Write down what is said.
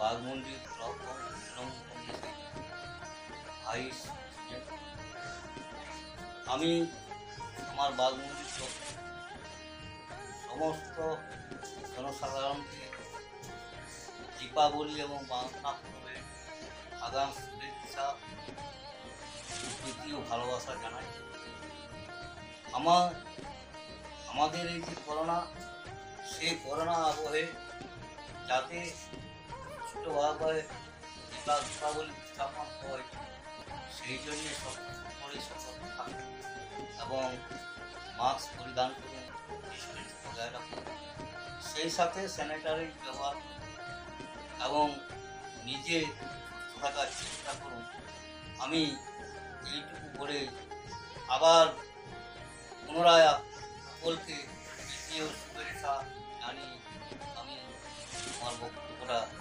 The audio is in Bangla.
বাঘমন্ডি ব্লক তৃণমূল কংগ্রেসের ভাইস প্রেসিডেন্ট। আমি আমার বাঘমন্ডি ব্লক সমস্ত জনসাধারণকে দীপাবলি এবং বাংলা পর্বের আগাম শুভেচ্ছা, প্রীতি ও ভালোবাসা জানাই আমার, আমাদের এই যে করোনা সেই করোনা আবহে যাতে ছোটো ছোটোভাবে দীপা দীপাবলি উদযাপন হয়, সেই জন্যে সকলে সতর্ক থাকুন এবং মাস্ক পরিধান করুন বজায় রাখুন। সেই সাথে স্যানিটারি ব্যবহার এবং নিজে থাকার চেষ্টা করুন। আমি এইটুকু করে আবার পুনরায় সকলকে দ্বিতীয় শুভেচ্ছা জানিয়ে আমি আমার বক্তব্যটা